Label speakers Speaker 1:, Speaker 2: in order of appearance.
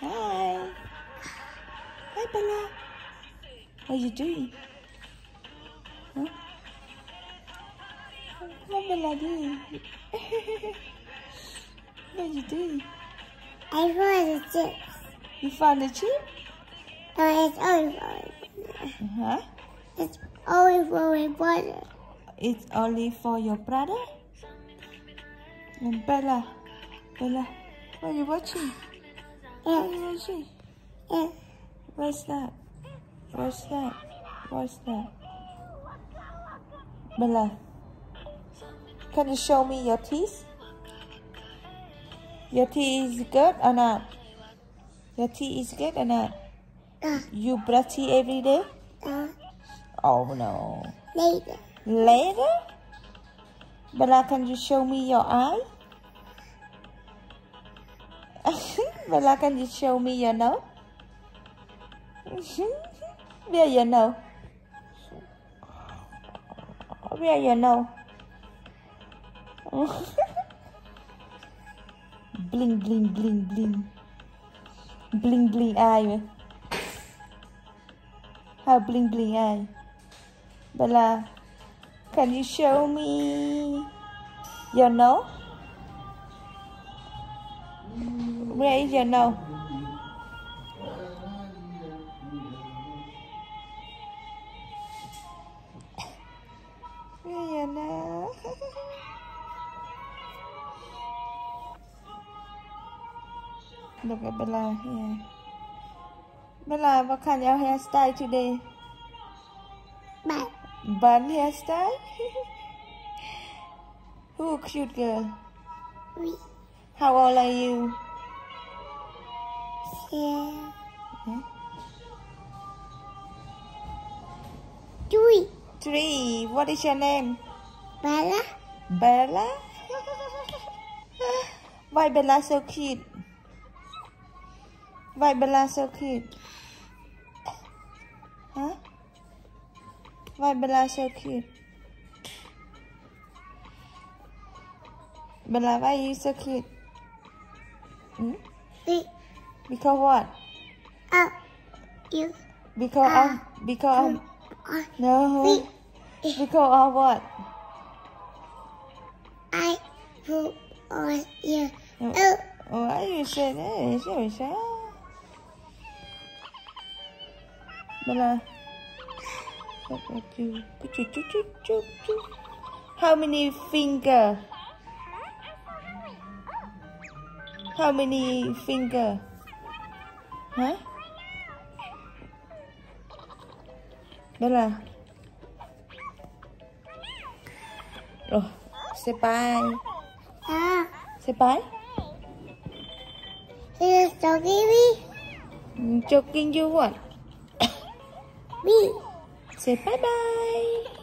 Speaker 1: Hi. Hi, Bella. What are you doing? Huh? What Bella doing? what are you doing?
Speaker 2: I found the chips.
Speaker 1: You found the chip?
Speaker 2: No, it's only for
Speaker 1: Huh?
Speaker 2: it's only for my brother.
Speaker 1: It's only for your brother? And Bella, Bella, what are you watching? What are
Speaker 2: Yeah,
Speaker 1: you
Speaker 2: yeah.
Speaker 1: What's that? What's that? What's that? Bella, can you show me your teeth? Your teeth is good or not? Your teeth is good or not?
Speaker 2: Uh,
Speaker 1: You brush teeth every day?
Speaker 2: uh,
Speaker 1: Oh no.
Speaker 2: later.
Speaker 1: Later? Bella, can you show me your eye? Bella, can you show me your nose? Where your nose? Where your nose? bling bling bling bling. Bling bling eye. How bling bling eye? Bella, can you show me your nose? Where is your nose? Where your nose? Look at Bella here. Bella, what kind of hairstyle today?
Speaker 2: But
Speaker 1: Bun hairstyle? Who cute girl?
Speaker 2: we
Speaker 1: How old are you? Hmm?
Speaker 2: three.
Speaker 1: Three. What is your name?
Speaker 2: Bella,
Speaker 1: Bella? Why Bella so cute? Why Bella so cute? Huh? Why Bella so cute? Bella, why you so cute? Hmm? Because what?
Speaker 2: up you
Speaker 1: Because of, because of,
Speaker 2: are
Speaker 1: no.
Speaker 2: we
Speaker 1: Because of what?
Speaker 2: I put on you.
Speaker 1: Oh,
Speaker 2: Oh,
Speaker 1: why you say that? You say Bella. Look at you. Choo, choo, choo, choo, choo. How many finger? How many finger? Huh? Bella. Oh, say bye.
Speaker 2: ah,
Speaker 1: Say bye.
Speaker 2: here's the baby.
Speaker 1: Mm, Joking you what?
Speaker 2: Me.
Speaker 1: Say bye bye.